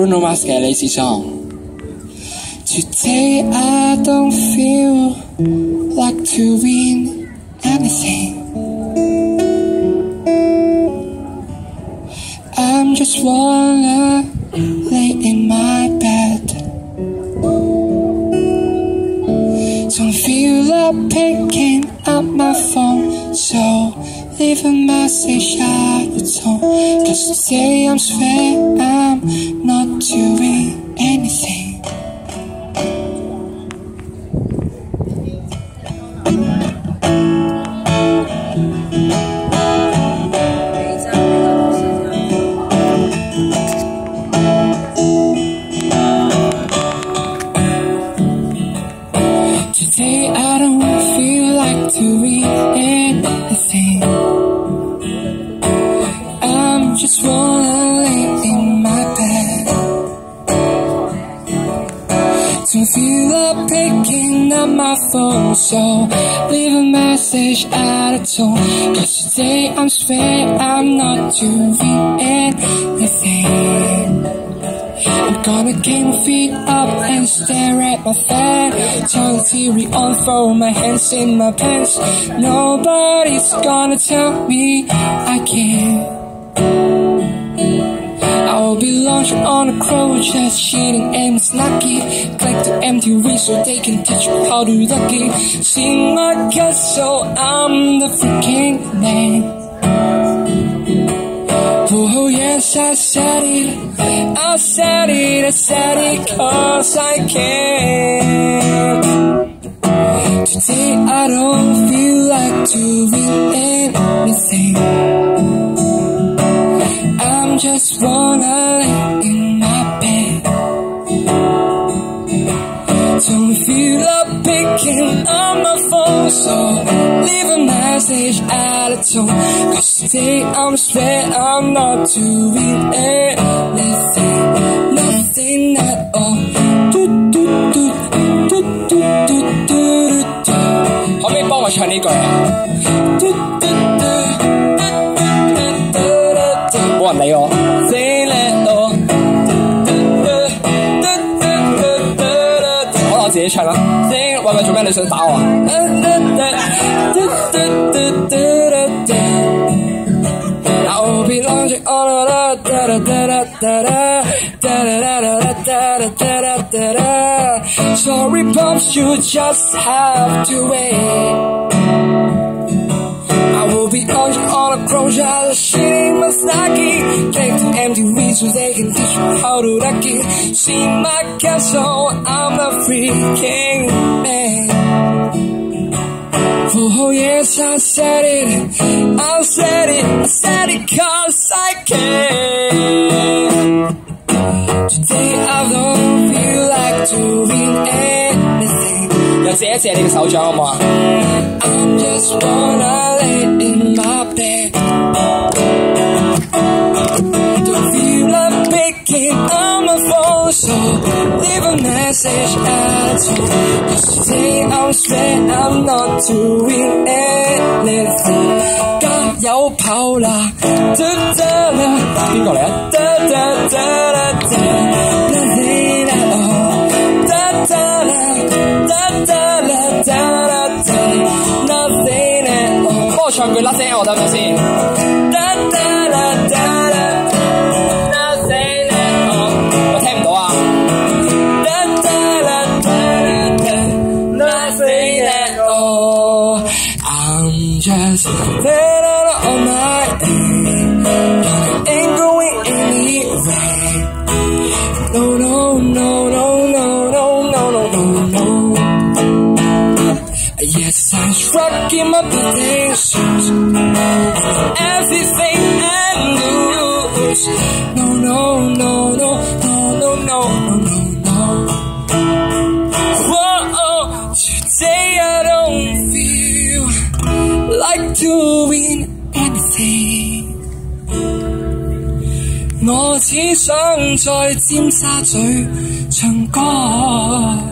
Bruno I don't feel like to win anything. I'm just wanna lay in my bed. Don't feel like picking up my phone, so leave a message at the tone. Cause today I'm swear I'm not doing anything. Just wanna lay in my bed. Don't feel like picking up my phone, so leave a message at a tone. Cause today I'm swear I'm not doing anything. I'm gonna keep my feet up and stare at my fan. Turn the TV on, throw my hands in my pants. Nobody's gonna tell me I can't. I will be launching on a crow, just cheating and snacky. Click to MTV so they can teach me how to ducky. See my castle, I'm the freaking man. Oh yes, I said it. I said it, I said it cause I can. Today I don't feel like doing anything just wanna lay in my bed. Don't feel like picking on my phone, so leave a message out of tone. Cause today I'm straight, I'm not doing anything, nothing at all. Do, do, do, do, do, do, do, do. 可唔可以幫我唱呢句啊？自己唱啦。喂喂，做咩你想打我啊？I'll be lounging on a da da da da da da da da da da da da da da da. Sorry, pops, you just have to wait. I will be lounging on a crow, just shitting my snacky. Take to MTV so they can teach me how to ducky. See my castle, I'm the freaking man. Oh yes, I said it, I said it, I said it cause I can. Today I don't feel like doing anything. 又借一借你嘅手掌好唔好啊？I'm just wanna lay in my bed. leave a message at all. Cause today I'm swear I'm not doing anything. 加油跑啦！得得啦！边个嚟啊？得得得啦得，nothing at all。得得啦！得得啦！得啦得，nothing at all。帮我唱句甩声我得唔得先？ Just fed up on my own. Ain't going anywhere. No, no, no, no, no, no, no, no, no, no. Yes, I'm shrugging my potentials. Everything I lose. No, no, no, no, no, no, no, 我只想在尖沙咀唱歌。